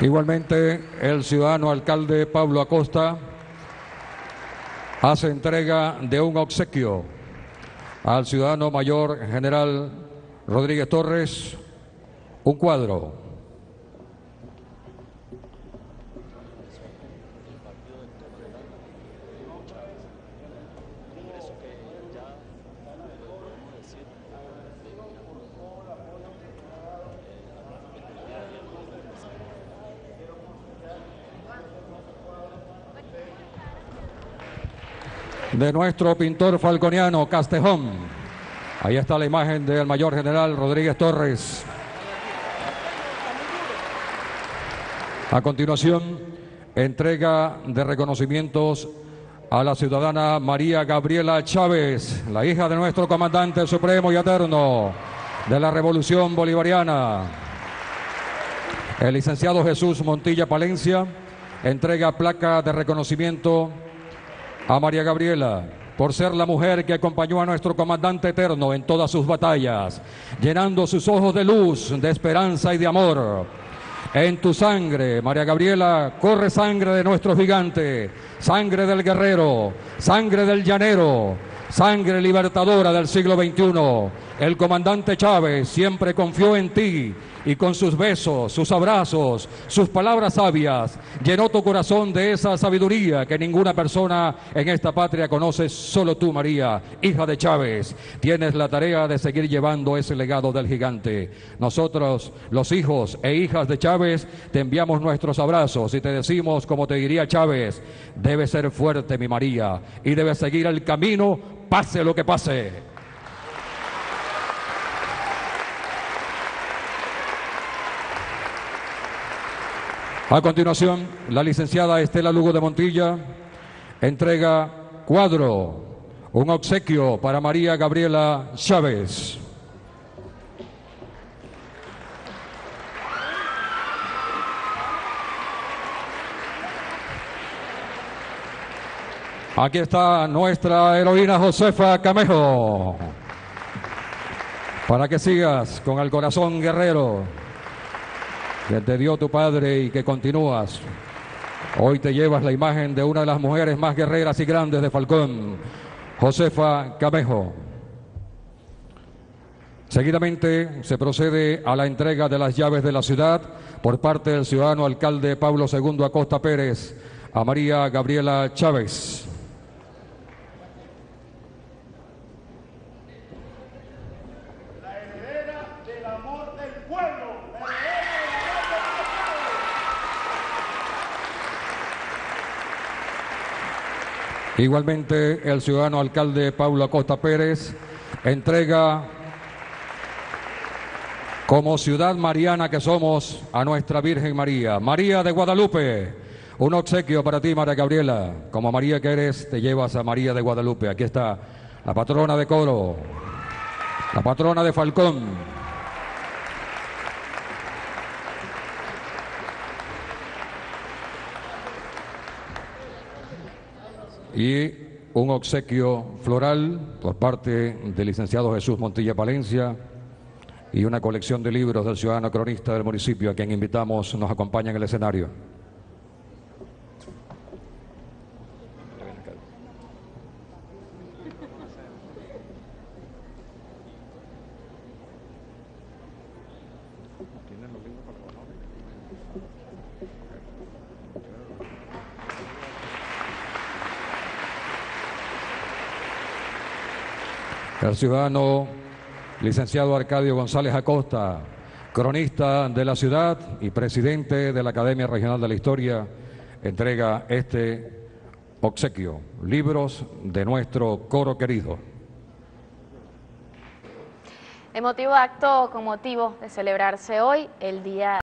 Igualmente, el ciudadano alcalde Pablo Acosta hace entrega de un obsequio al ciudadano mayor general Rodríguez Torres, un cuadro. De nuestro pintor falconiano Castejón. Ahí está la imagen del mayor general Rodríguez Torres. A continuación, entrega de reconocimientos a la ciudadana María Gabriela Chávez, la hija de nuestro comandante supremo y eterno de la Revolución Bolivariana. El licenciado Jesús Montilla Palencia entrega placa de reconocimiento a María Gabriela por ser la mujer que acompañó a nuestro comandante eterno en todas sus batallas, llenando sus ojos de luz, de esperanza y de amor. En tu sangre, María Gabriela, corre sangre de nuestro gigante, sangre del guerrero, sangre del llanero, sangre libertadora del siglo XXI. El comandante Chávez siempre confió en ti y con sus besos, sus abrazos, sus palabras sabias, llenó tu corazón de esa sabiduría que ninguna persona en esta patria conoce, solo tú, María, hija de Chávez. Tienes la tarea de seguir llevando ese legado del gigante. Nosotros, los hijos e hijas de Chávez, te enviamos nuestros abrazos y te decimos, como te diría Chávez, debes ser fuerte, mi María, y debes seguir el camino, pase lo que pase. A continuación, la licenciada Estela Lugo de Montilla entrega cuadro, un obsequio para María Gabriela Chávez. Aquí está nuestra heroína Josefa Camejo. Para que sigas con el corazón guerrero que te dio tu padre y que continúas. Hoy te llevas la imagen de una de las mujeres más guerreras y grandes de Falcón, Josefa Camejo. Seguidamente se procede a la entrega de las llaves de la ciudad por parte del ciudadano alcalde Pablo II Acosta Pérez a María Gabriela Chávez. Igualmente, el ciudadano alcalde Paulo Acosta Pérez entrega como ciudad mariana que somos a nuestra Virgen María, María de Guadalupe. Un obsequio para ti, María Gabriela. Como María que eres, te llevas a María de Guadalupe. Aquí está la patrona de Coro, la patrona de Falcón. Y un obsequio floral por parte del licenciado Jesús Montilla Palencia y una colección de libros del ciudadano cronista del municipio a quien invitamos nos acompaña en el escenario. El ciudadano licenciado Arcadio González Acosta, cronista de la ciudad y presidente de la Academia Regional de la Historia, entrega este obsequio, libros de nuestro coro querido. Emotivo acto con motivo de celebrarse hoy el Día